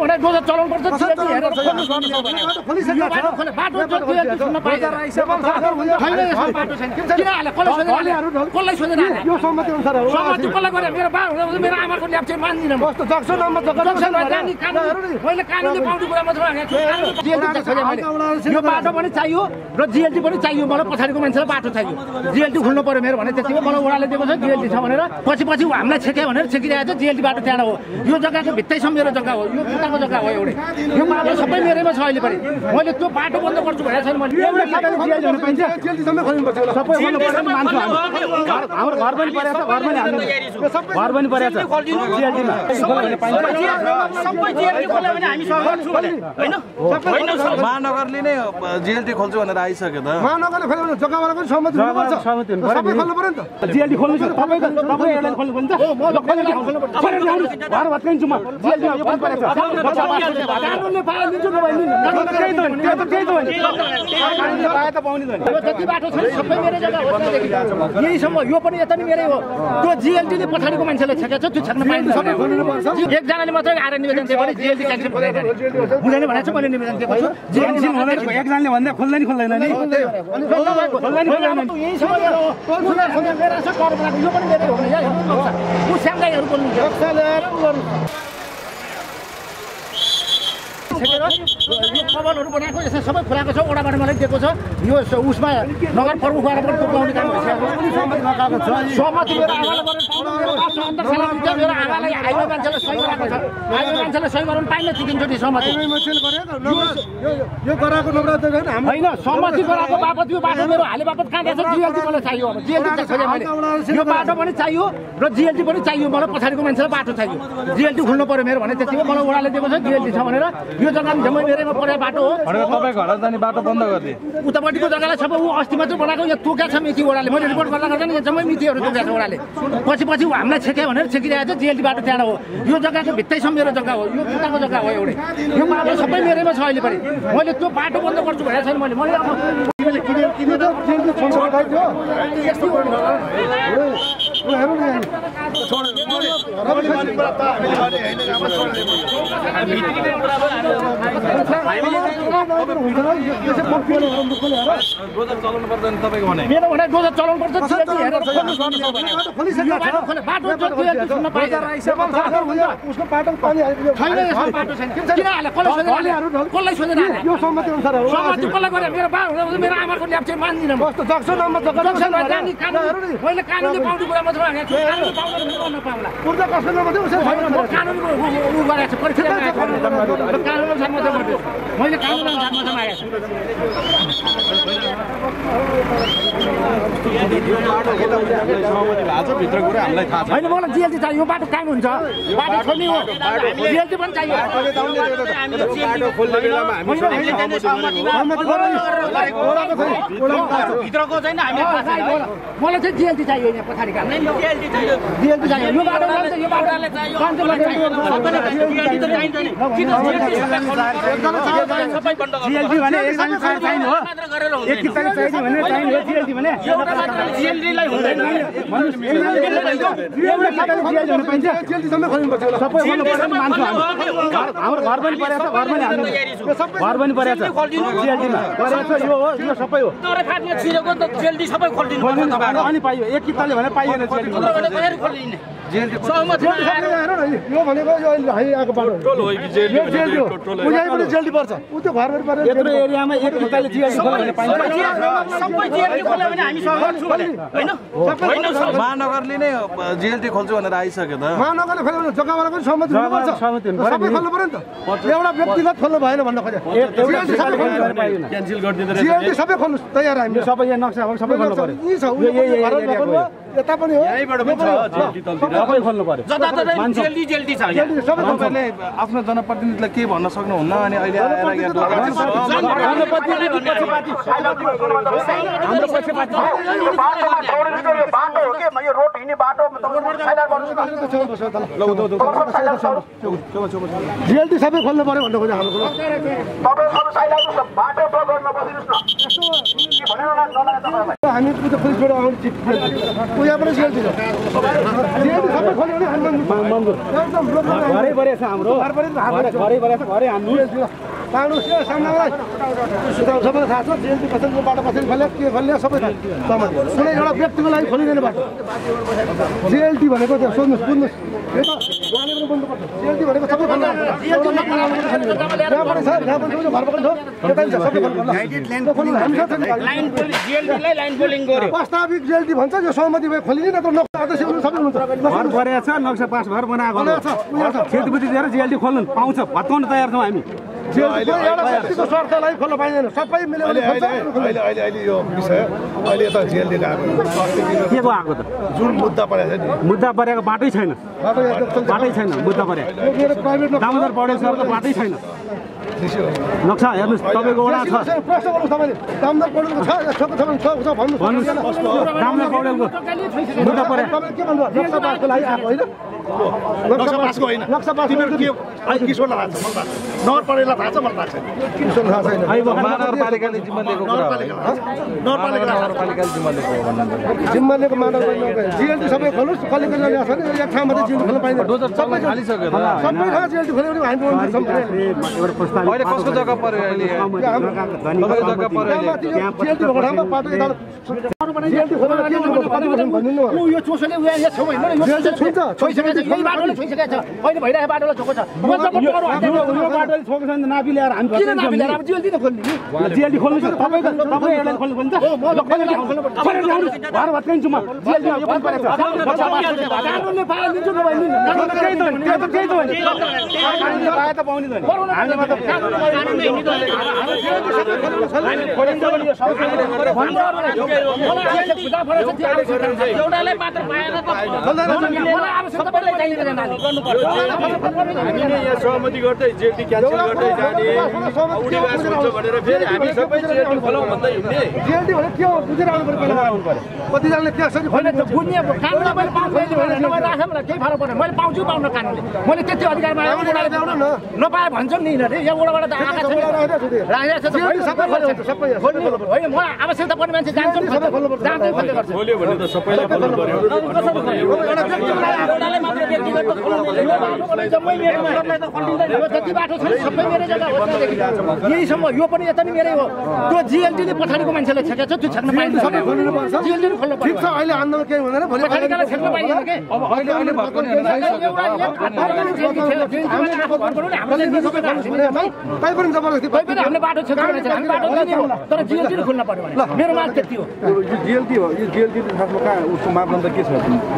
भने डोजर चलाउनु पर्छ जिएलटी हेरेर खोल्नु पर्छ। यो बाटो खोले बाटो जो जिएलटी सुन्न पाइँदैन। छैन यसमा बाटो छैन किन हाले कसलाई सोधेर सहमति कसलाई गरेँ मेरो बा मेरो आमाको ल्याप चाहिँ मान्दिनँ मैले कानुनले पाउने कुरा मात्र यो बाटो पनि चाहियो र जिएलटी पनि चाहियो मलाई पछाडिको मान्छेलाई बाटो चाहियो जिएलटी खुल्नु पर्यो मेरो भने त्यति मलाई उडाले दिएको छ जिएलटी छ भनेर पछि पछि हामीलाई छेक्यो भनेर छेकिरहेको छ जिएलटी बाटो त्यहाँ हो यो जग्गाको भित्तैसम्म मेरो जग्गा हो यो खुट्टाको जग्गा हो एउटै यो बाटो सबै मेरैमा छ अहिले पनि मैले त्यो बाटो बन्द गर्छु भनेको छैन मैले सबै पर्छ हाम्रो घर पनि परेको छ घर पनि हाल्नु घर पनि परेको छ जिएलटीमा महानगरले नै जिएलटी खोल्छु भनेर आइसक्यो त। महानगरले खोल्यो भने जग्गावाला पनि सहमति हुनुपर्छ सहमति सबै खोल्नु पर्यो। नि त जिएलटी खोल्नु छ तपाईँ एयरलाइन खोल्नु ल्याउनु। घर भत्काइन्छु म जिएलटीमा छ नि, नि। नि। जति बाटो छ नि सबै मेरो जग्गा यहीसम्म यो पनि यता नि मेरै हो त्यो जिएलटीले पछाडिको मान्छेलाई छेकेको छ त्यो छेक्न पाइन्छ एकजनाले मात्रै आएर निवेदन भने जिएलटी क्यान्सल हुँदैन भनेको चाहिँ मैले निवेदन दिएको छु जिएलटी एकजनाले भन्दा खोल्दैन खोल्दैन नि छ कर बनाएको यो पनि हो न Second यो बनाएको यसमा सबै खुलाएको छ ओडाबाट मलाई दिएको छ। यो उसमा नगर प्रमुखबाट पनि टोक्लाउने काम यो- होइन सहमति गराएको बापत बाटो मेरो हाले बापत कहाँ गएको छ? जिएलटी मलाई चाहियो अब। जिएलटी चाहिँ खोजेँ मैले। यो बाटो पनि चाहियो र जिएलटी पनि चाहियो मलाई पछाडिको मान्छेलाई बाटो चाहियो। जिएलटी खुल्नु पर्यो मेरो भने त्यति मलाई ओडाले दिएको छ जिएलटी छ भनेर। यो जग्गा पनि मेरैमा परेको बाटो हो घर जाने बाटो बन्द गरिदिए उतापट्टिको जग्गालाई सबै ऊ अस्ति मात्रै बनाएको यहाँ तोक्या छ मिथि ओडाले मैले रिपोर्ट गर्दा गर्दा नि यहाँ जम्मै मिथिहरू तोक्या छ ओडाले पछि पछि ऊ हामीलाई छेक्यो भनेर छेकिरहेको छ जिएलटी बाटो त्यहाँ हो यो जग्गाको भित्तैसम्म मेरो जग्गा हो यो खुट्टाको जग्गा हो एउटै यो बाटो सबै मेरैमा छ अहिले पनि मैले त्यो बाटो बन्द गर्छु भनेको छैन मैले मैले अब मेरो भने डोजर चलाउनु पर्छ मेरो बा मेरो आमाको ल्याप चाहिँ मान्दिनँ मैले कानुनले पाउने कुरा मात्र उसले म कानुनको उ- गरेको छु परीक्षा मैले अनुसार मात्रै मागेको छु होइन मलाई जिएलटी चाहियो यो बाटो काम हुन्छ? बाटो हो। जिएलटी पनि चाहियो। मलाई चाहिँ जिएलटी चाहियो यहाँ जिएलटी चाहियो चाहियो। यो बाटो यो बाटो जिएलटी भने एकजना चाहिने चाहिने हो एक किताले चाहिने भने चाहिने हो जिएलटी भने सबै मान्छे हाम्रो घर पनि परेको छ घर पनि हाल्नु घर पनि परेको छ जिएलटीमा परेको छ यो हो यो सबै हो अनि पाइयो एक किताले भने पाइएन यो भनेको यो अहिले आएको बाटो पनि जेलटी पर्छ ऊ त्यो घरभरि परेर यत्रो एरियामा एक खोल्यो भने पाइन्छ महानगरले नै जिएलटी खोल्छु भनेर आइसक्यो त महानगरले खोल्यो भने जग्गावाला पनि सहमति हुनुपर्छ सबै नि। खोल्नु पर्यो नि त एउटा व्यक्तिगत खोल्नु भएन भन्न खोजे एउटा जिएलटी सबै खोल्नु तयार हामी सबै यहाँ नक्सा हो सबै खोल्नु पर्यो यता पनि हो? तपाईँले आफ्नो जनप्रतिनिधिलाई के भन्न सक्नुहुन्न अनि अहिले सबै खोल्नु पर्यो भन्नु खोजे हाम्रो हामी पूजा पुलिस छोडेर आउने पूजा पनि जिएलटी छ जिएलटी सबै खोल्यो भने घरै परेको छ हाम्रो घर पनि थाहा घरै घरै परेको छ घरै हान्नु सामनालाई सबैलाई थाहा छ बाटो कसरी खोल्यो के खोल्यो सबै थाहा छ। कुनै एउटा व्यक्तिको लागि खोलिँदैन बाटो। जिएलटी भनेको त्यो सोध्नुहोस् बुझ्नुहोस्। यो त उहाँले पनि बुझ्नुपर्छ जिएलटी भनेको सबै खोल्नु जहाँ पनि छ जहाँ पनि छ घर पनि छ। यता पनि छ सबै खोल्नु हामी साथ छ। नि। लाइन पोलिङ जिएलडीलाई लाइन पोलिङ गर्यो। वास्तविक जिएलटी भन्छ यो सहमति भए खोलिने नत्र नक्सा अध्यक्ष हुनु सबै हुनुहुन्छ। घर छ नक्सा पास भएर बनाएको छ खेतीपाती दिएर जिएलटी खोल्नु। पाउँछ। भत्काउन तयार छौँ हामी। एउटा व्यक्तिको स्वार्थलाई खोल्न पाइँदैन। सबै मिल्यो भने खोल्छ। अहिले अहिले अहिले यो विषय अहिले यता जेलले आएको अस्ति दिन के को आएको त? जुन मुद्दा परेको छ नि। मुद्दा परेको बाटै छैन। बाटो छैन। मुद्दा परे यो मेरो प्राइभेट दामोदर पौडेल सरको बाटै छैन। नक्सा हेर्नुहोस् तपाईँको वडा छ जिम्मा लिएको जिम्मा लिएको जिएलटी सबै खोल्नुहोस् कसले कसले ल्याएको ठाउँमा चाहिँ जिएलटी खोल्न पाइँदैन डोजर चल्न थालिसक्यो त सबै ठाउँ जिएलटी खोल्यो भने हामी बोल्नु सक्छौँ एउटा प्रस्ताव अहिले कसको जग्गा पर्यो अहिले? ऊ यो चोसोले उयो यहाँ छेउ होइन यो जिएलटी छुन्छ छोइसकेको छ अहिले भइरहेको बाटोलाई छोएको छ नापी ल्याएर हामी जिएलटी त खोल्ने नि जिएलटी खोल्नु छ तपाईँ एयरलाइन खोल्नु खोल्नु त खोलेर ल्याउनुहोस् घर भत्काइन्छु म कानुनले पाए दिन्छु नभए दिन्न। त्यही त हो नि, त्यो त त्यही त हो नि। कानुनले पाए त पाउने त एउटालाई मात्र नानी। हामीले यहाँ सहमति गर्दै जेटी क्यान्सल गर्दै जाने उडिवास हुन्छ भनेर फेरि हामी सबै जेटी खोलौँ भन्दै हिँड्ने। जिएलटी भने के हो? बुझेर आउनु पर्यो पहिला। कतिजनाले नि होइन बुझ्ने अब कानुनले मैले पाउँछु नभए राखेँ मलाई केही फरक पर्दैन मैले पाउँछु पाउन कानुनले। मैले त्यति अधिकारमा ल्याउनु न। नपाए भन्छन् नि यिनीहरूले। यहाँ उडाबाट त आएका छैन। राखेको छ सबै होइन मलाई आवश्यकता पर्ने मान्छे जान्छ जति बाटो छ नि सबै मेरै जग्गा हो त्यहाँदेखि। यहीसम्म यो पनि यता नि मेरै हो। त्यो जिएलटीले पछाडिको मान्छेलाई छेकेको छ त्यो छेक्न पाइँदैन। सबै खोल्नु पर्छ। जिएलटी खोल्नु ठिक छ अहिले हान्नु केही हुँदैन। भोलि पछाडिकालाई छेक्न पाइँदैन के? अब अहिले अहिले। कहीँ पनि जबरजस्ती कोही पनि हामीले बाटो छेक्नु तर खोल्नु पर्यो भने। मेरो माग त्यति हो। जिएलटी हो यो जिएलटी खासमा कहाँ उसको मापदण्ड के छ?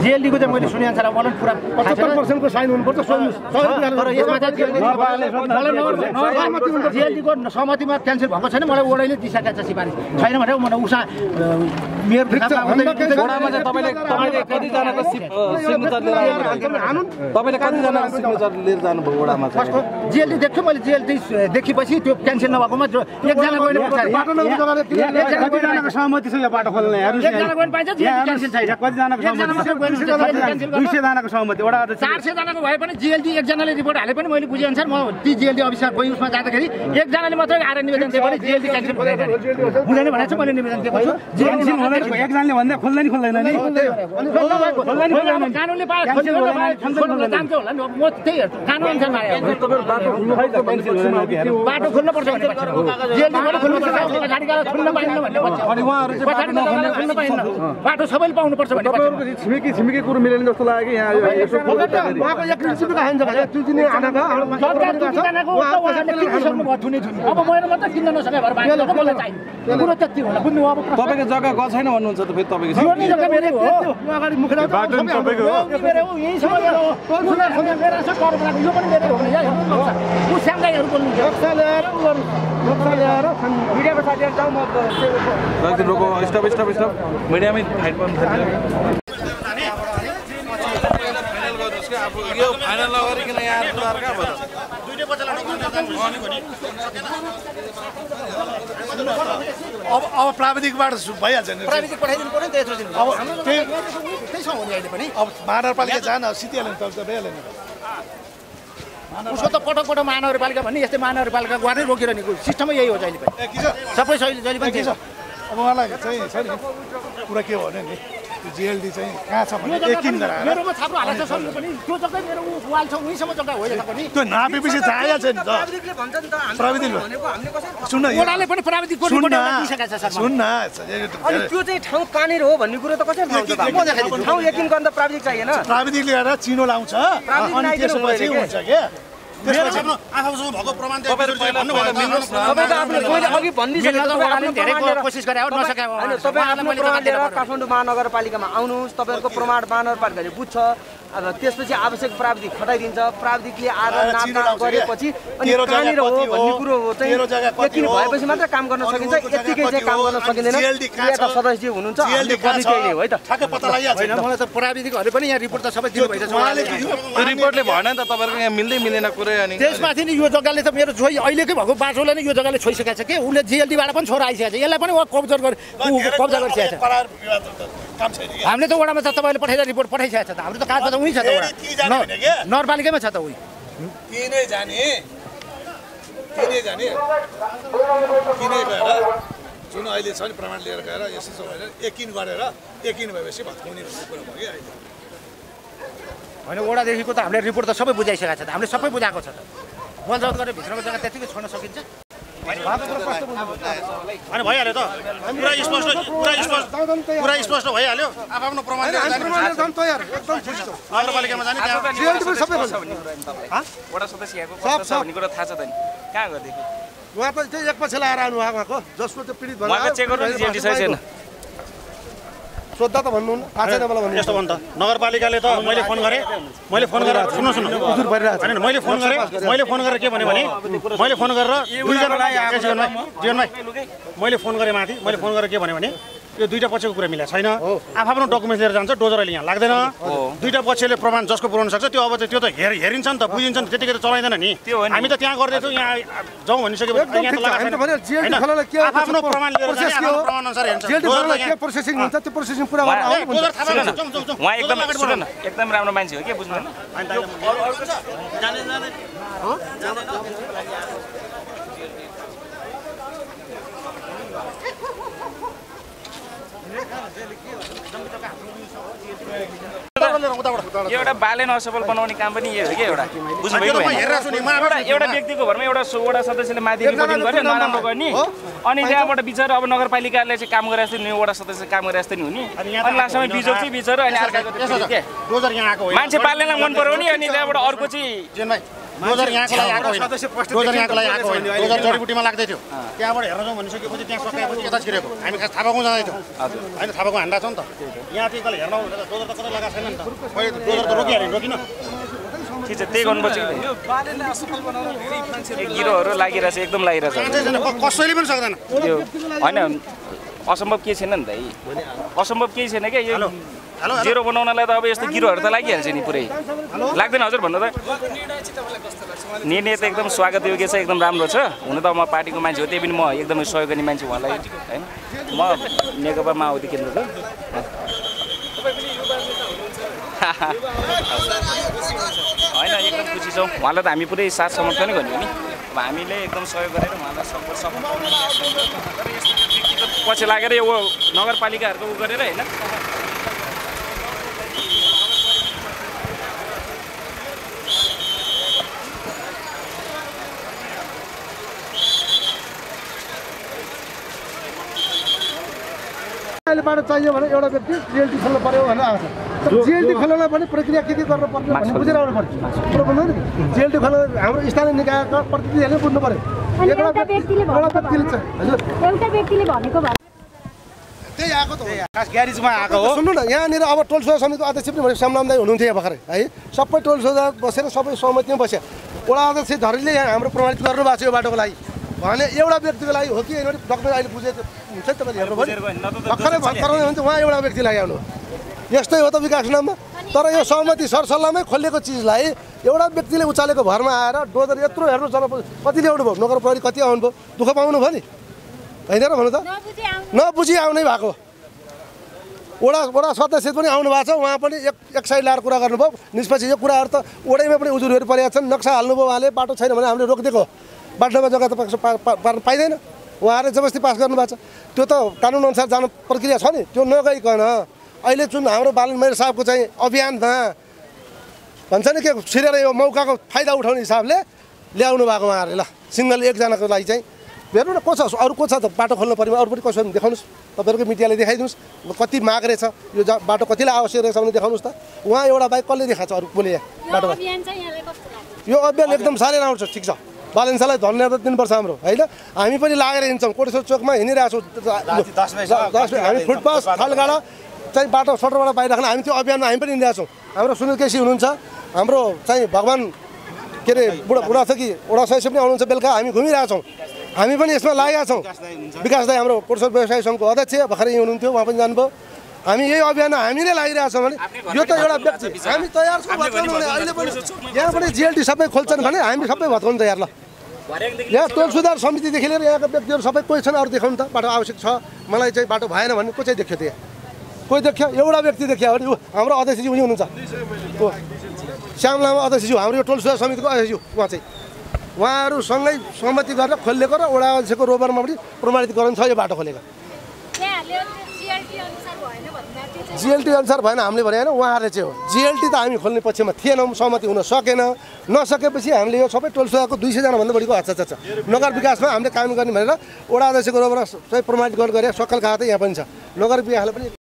जिएलडीको चाहिँ मैले सुने अनुसार मलाई पुरा पचहत्तर पर्सेन्टको साइन हुनुपर्छ सोध्नुहोस् तर यसमा चाहिँ जिएलडीको सहमतिमा क्यान्सल भएको छैन मलाई ओडाइले दिइसकेको छ सिफारिस। छैन भने मलाई उषा मेरो वडामा चाहिँ तपाईँले तपाईँले कतिजनाको सिप सिग्नेचर लिएर आउनुभयो तपाईँले कतिजनाको सिग्नेचर लिएर जानुभयो वडामा चाहिँ? जिएलडी देख्छु मैले जिएलडी देखेपछि त्यो क्यान्सल नभएकोमा एकजना सहमति छ यो बाटो खोल्न। जिएलडी सयजनाको सहमति? वडा अध्यक्ष चार सयजनाको भए पनि जिएलडी एकजनाले रिपोर्ट हाले पनि मैले बुझेअनुसार म ती जिएलडी अफिसर कोही उसमा जाँदाखेरि एकजनाले मात्रै आएर निवेदन दियो भने जिएलडी क्यान्सल हुँदैन भनेर चाहिँ मैले निवेदन दिएको छु। जिएलडी एकजनाले भन्दा खोल्दैन खोल्दैन नि। कानुनले जान्छ होला नि। म त्यही हेर्छु। कानुन अनुसार मारे बाटो खोल्नुपर्छ। जेलबाट खोल्नुपर्छ पछाडिबाट खोल्न पाइन्न भन्ने पक्ष पाइन्न। बाटो सबैले पाउनुपर्छ। तपाईँहरूको छिमेकी छिमेकी कुरो मिलेन जस्तो लाग्यो कि यहाँ तपाईँको जग्गा गएको छैन भन्नुहुन्छ त फेरि तपाईँको नि यो फाइनल अब यो फाइनल नगरिकन यहाँ सुधार कहाँ भयो अब अब प्राविधिकबाट भइहाल्छ नि। प्राविधिक पठाइदिनु पऱ्यो नि त यत्रो दिन। अब त्यही- त्यही छ भने अहिले पनि अब महानगरपालिका जान सिटिहाल्यो नि त भइहाल्यो नि। उसको त पटक पटक महानगरपालिका भन्ने यस्तै महानगरपालिका गर्नै रोकिरहने सिस्टमै यही हो जहिले पनि। सबै जहिले पनि। अब उहाँलाई चाहिँ छ नि कुरा के भने नि। जिएलडी चाहिँ कहाँ छ भने एकिन गराएर मेरोमा छाप्रो हालेको छ पनि। त्यो जग्गा मेरो वाल छ उहीँसम्म जग्गा हो पनि। त्यो नापेपछि चाहिएको छ नि त। प्राविधिकले भन्छ नि त हामीले प्राविधिक भनेको हामीले कसरी सुन न यहाँ- ओडाले पनि प्राविधिकको सुन रिपोर्ट न एउटा दिइसकेको छ सर। सुन न अनि त्यो चाहिँ ठाउँ कहाँनिर हो भन्ने कुरो त कसरी थाहा हुन्छ त? ठाउँ यकिन गर्न त प्राविधिक चाहिएन। प्राविधिक ल्याएर चिनो लाउँछ। अनि त्यसपछि हुन्छ के? काठमाडौँ महानगरपालिकामा आउनुहोस् तपाईँहरूको प्रमाण महानगरपालिकाले बुझ्छ। त्यसपछि आवश्यक प्राविधिक खटाइदिन्छ। प्राविधिकले चिनो लाउँछ गरेपछि? अनि कहाँनिर हो? भन्ने कुरो हो चाहिँ यकिन? भएपछि मात्र काम गर्न सकिन्छ। यत्तिकै चाहिँ काम हो? गर्न सकिँदैन? सदस्य हुनुहुन्छ हो। है त। होइन। मलाई त प्राविधिकहरूले पनि यहाँ रिपोर्ट त सबै दिनुभएको छ उहाँले त्यो रिपोर्टले भएन नि त तपाईँहरूको यहाँ मिल्दै मिलेन कुरै अनि त्यसमाथि नि यो जग्गाले त मेरो छोइ अहिलेकै भएको बाटोले नै यो जग्गाले छोइसकेको छ कि? उसले जिएलडीबाट पनि छोरा आइसकेको छ। यसलाई पनि कब्जा गरे कब्जा गरिसकेको छ। हामीले त वडामा त तपाईँले पठाइदिएर रिपोर्ट पठाइसकेको छ त। हाम्रो त कागज उहीँ छ त नगरपालिकामै छ त उही। ती नै जाने ती नै जाने ती नै गएर जुन अहिले छ नि प्रमाण लिएर गएर यसो छ भनेर एकिन गरेर एकिन भएपछि भत्काउने भन्ने कुरा भयो कि अहिले। होइन वडादेखिको त हामीले रिपोर्ट त सबै बुझाइसकेको छ त। हामीले सबै बुझाएको छ त। बलजत गरेर भित्रको जग्गा त्यतिकै छोड्न सकिन्छ। अनि भइहाल्यो त। पुरा स्पष्ट पुरा स्पष्ट पुरा स्पष्ट भइहाल्यो। आफ्नो प्रमाण नगरपालिकामा जाने थाहा छ त नि। कहाँ गएदेखि उहाँ पनि त्यही एक पछि लाएर आउनु उहाँको जसको त्यो पीडित भएर उहाँको आयो, चेक गर्नु नि जिएलडी छ छैन सोद्धा त भन्नु थाहा छैन मलाई भन्नु। यस्तो भन्नु त। नगरपालिकाले त मैले फोन गरेँ। मैले फोन गरेर सुन्नु सुन्नु। होइन मैले फोन गरेँ। मैले फोन गरेर के भने भने मैले फोन गरेर दुईजना जीवन भाइ? मैले फोन गरेँ माथि। मैले फोन गरेर के भने यो दुईटा पक्षको कुरा मिलेको छैन। आफ्नो डकुमेन्ट लिएर जान्छ डोजरले यहाँ लाग्दैन। दुईटा पक्षले प्रमाण जसको पुऱ्याउन सक्छ त्यो अब चाहिँ त्यो त हेर हेरिन्छ नि त बुझिन्छ नि त, त्यतिकै त चलाइँदैन नि। हामी त त्यहाँ गर्दैछौँ यहाँ जाउँ भनिसकेपछि एकदम यहाँ त ठिक छ। हामी त भन्यो, लगाएको GLD छैन। खोलालाई के हो, होइन? आफ्नो त्यसको प्रमाण लिएर प्रोसेस जाने, के हो? आफ्नो प्रमाण अनुसार हेर्छ जेलडी डोजर खोलालाई यहाँ- के प्रोसेसिङ हुन्छ त्यो प्रोसेसिङ पुरा गरेर ए, आउनु डोजर भन्छ। थाहा भएन, जाउँ, जाउँ, जाउँ। उहाँ एकदम डोजर अगाडि सुन बढाउँ। न एकदम राम्रो मान्छे हो के बुझ्नु होइन यो एउटा बाले असफल बनाउने काम पनि यो हो कि एउटा। बुझ्नुभयो एउटा एउटा व्यक्तिको घरमा एउटा वडा सदस्यले माथि रिपोर्टिङ गर्यो नराम्रो गर्ने। अनि त्यहाँबाट बिचरा अब नगरपालिकाले चाहिँ काम गरे जस्तो नि वडा सदस्य काम गरे जस्तो नि हुने। अनि लास्टमा बिजोग चाहिँ बिचरा अनि अर्काको यहाँ। मान्छे पाल्नेलाई मन पराउने अनि त्यहाँबाट अर्को चाहिँ डोजर यहाँको लागि आएको होइन। डोजर यहाँको लागि आएको होइन। डोजर जडीबुटीमा लाग्दै थियो त्यहाँबाट हेर्न जाउँ भनिसकेपछि त्यहाँ सकाएपछि यता छिरेको हामी खास थाहा पाएको जाँदै थियौँ होइन थाहा पाएको हान्दा छ नि त। यहाँ चाहिँ कहिले हेर्न डोजर त कतै लगाएको छैन नि त। डोजर त रोकिहाल्यो रोकिन। ठिक छ त्यही गर्नुपर्छ कि गिरोहरू लागिरहेछ एकदम लागिरहेछ। कसैले पनि सक्दैन। होइन असम्भव केही छैन नि त असम्भव केही छैन क्या यो जेरो बनाउनलाई त अब यस्तो गिरोहरू त लागिहाल्छ नि पुरै। लाग्दैन हजुर भन्नु त। निर्णय त एकदम स्वागत योग्य छ एकदम राम्रो छ। हुन त म पार्टीको मान्छे हो त्यही पनि म एकदमै सहयोग गर्ने मान्छे उहाँलाई। होइन? म नेकपा माओवादी केन्द्रको होइन एकदम खुसी छौँ। उहाँलाई त हामी पुरै साथ समर्थनै गर्ने हो नि। अब हामीले एकदम सहयोग गरेर उहाँलाई सपोर्ट सपोर्ट तर यस्तो व्यक्तिगत पछि लागेर यो नगरपालिकाहरूको उ गरेर होइन? अहिले बाटो चाहियो भने एउटा व्यक्ति जिएलटी खोल्नु पर्यो भनेर आउँछ तर जिएलटी खोल्नलाई पनि प्रक्रिया के के गर्नु पर्छ भन्ने बुझेर आउनु पर्छ। कुरो बुझ्नु नि? जिएलटी खोल्न हाम्रो स्थानीय निकायका प्रतिनिधिहरूले बुझ्नु भनेको भनेको भए त्यही आएको त हो। खास ग्यारेजमा आएको हो। सुन्नु न यहाँनिर अब टोल सोझा समितिको अध्यक्ष पनि भने श्यामलामदाई हुनुहुन्थ्यो यहाँ भर्खरै है? सबै टोल सोझा बसेर सबै सहमतिमा बस्यो। वडा अध्यक्ष धरीले यहाँ हाम्रो प्रमाणित गर्नुभएको छ यो बाटोको लागि। भने एउटा व्यक्तिको लागि हो कि होइन डक्टर अहिले बुझेको हुन्छ नि तपाईँले हेर्नुभयो भर्खरै भर्खर हुन्छ उहाँ एउटा व्यक्तिलाई आउनु यस्तै हो त विकास नाममा। तर यो सहमति सरसल्लाहमै खोलिएको चिजलाई एउटा व्यक्तिले उचालेको भरमा आएर डोजर यत्रो हेर्नु जन कति ल्याउनु भयो नगर प्रहरी कति आउनुभयो दुःख पाउनु भयो नि? होइन र भन्नु त? नबुझे आउनु। नबुझी आउनै भएको। वडा वडा सदस्य पनि आउनु भएको छ उहाँ पनि एक एक साइड ल्याएर कुरा गर्नुभयो। निष्पछि यो कुराहरू त ओडैमा पनि उजुरीहरू परेका छन् नक्सा हाल्नुभयो उहाँले बाटो छैन भने हामीले रोकिदिएको। बाटोमा जग्गा त पा- पा- पार्न पाइँदैन। उहाँहरूले जबरजस्ती पास गर्नुभएको छ। त्यो त कानुनअनुसार जानु प्रक्रिया छ नि। त्यो नगइकन अहिले जुन हाम्रो बालन मैर साहबको चाहिँ अभियानमा भन्छ नि के छिरेर यो मौकाको फाइदा उठाउने हिसाबले ल्याउनु भएको उहाँहरूले। ल सिङ्गल एकजनाको लागि चाहिँ हेर्नु न को छ? अरू को छ त बाटो खोल्नु पऱ्यो? अरू पनि कसो भने देखाउनुहोस्। तपाईँहरूको मिडियाले देखाइदिनुहोस्। कति माग रहेछ यो बाटो कतिलाई आवश्यक रहेछ भने देखाउनुहोस् त। उहाँ एउटा बाइक कसले देखाएको छ अरू कसले यहाँ बाटोमा? यो अभियान एकदम साह्रै राम्रो छ ठिक छ। बालेन्सालाई धन्यवाद दिनुपर्छ हाम्रो होइन? हामी पनि लागेर हिँड्छौँ कोटेश्वर चोकमा हिँडिरहेको छौँ हामी फुटपाथ खालगाडा चाहिँ बाटो सटरबाट बाहिर राख्न हामी त्यो अभियानमा हामी पनि हिँडिरहेको छौँ हाम्रो सुनिल केसी हुनुहुन्छ हाम्रो चाहिँ भगवान् के अरे बुढा बुढा छ कि बुढा सदस्य पनि आउनुहुन्छ बेलुका हामी घुमिरहेछौँ। हामी पनि यसमा लागेका छौँ विकास दाई हाम्रो कोटेश्वर व्यवसाय सङ्घको अध्यक्ष भर्खरै यहीँ हुनुहुन्थ्यो उहाँ पनि जानुभयो। हामी यही अभियानमा हामी नै लागिरहेछौँ भने यो त एउटा व्यक्ति हामी तयार छौँ भत्काउनु भने अहिले पनि यहाँ पनि जिएलटी सबै खोल्छन् भने हामी सबै भत्काउनु तयार ल। यहाँ टोल सुधार समितिदेखि लिएर यहाँका व्यक्तिहरू सबै कोही छन् अरू देखाउनु त बाटो आवश्यक छ। मलाई चाहिँ बाटो भएन भने को चाहिँ देख्यो त्यहाँ कोही देख्यो? एउटा व्यक्ति देख्यो भने ऊ हाम्रो अध्यक्षज्यू पनि हुनुहुन्छ। श्याम लामा अध्यक्षज्यू हाम्रो यो टोल सुधार समितिको अध्यक्षज्यू उहाँ चाहिँ। उहाँहरूसँगै सहमति गरेर खोलिएको र वडा अध्यक्षको रोबरमा पनि प्रमाणितकरण छ यो बाटो खोलेको। जिएलटी अनुसार भएन हामीले भने होइन उहाँहरूले चाहिँ हो। जिएलटी त हामी खोल्ने पक्षमा थिएनौँ सहमति हुन सकेन। नसकेपछि हामीले यो सबै टोल सुधारको दुई सयजनाभन्दा बढीको हच्चा छ। नगर विकासमा हामीले काम गर्ने भनेर वडा अध्यक्षको चाहिँ प्रमाणित गरेर सकल खाता यहाँ पनि छ। नगर विकासले पनि